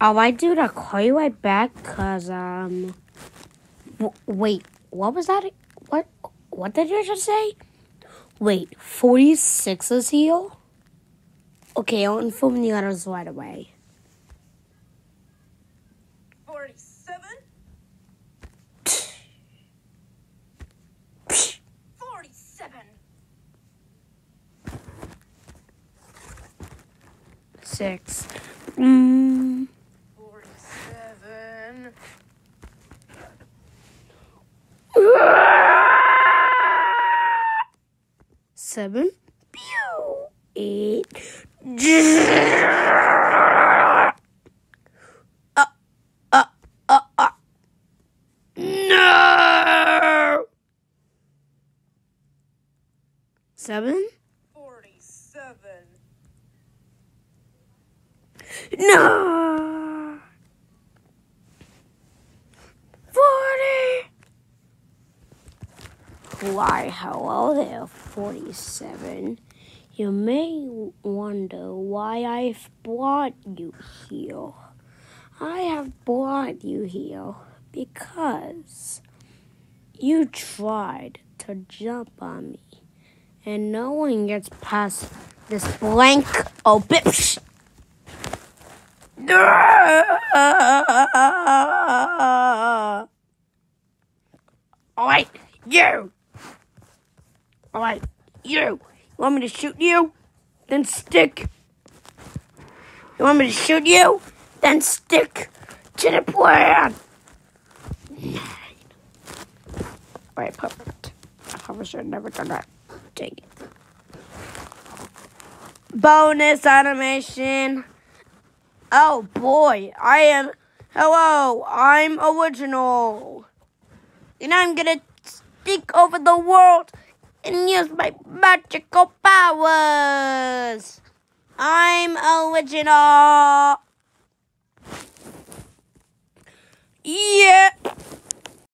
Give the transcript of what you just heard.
Oh, I do the call you right back because, um, w- wait, what was that? What, what did you just say? Wait, 46 is heal? Okay, I'll inform the others right away. 47, 47, Six. Mm, seven. Eight. Uh, uh, uh, uh. No! Seven? 47, No! Why, hello there, 47. You may wonder why I've brought you here. I have brought you here because you tried to jump on me, and no one gets past this blank oh bips. All right, you. All right, you. You want me to shoot you? Then stick. You want me to shoot you? Then stick to the plan. Nine. All right, perfect. I probably should have never done that. Dang it. Bonus animation. Oh boy, I am. Hello, I'm original. And I'm gonna stick over the world and use my magical powers. I'm original.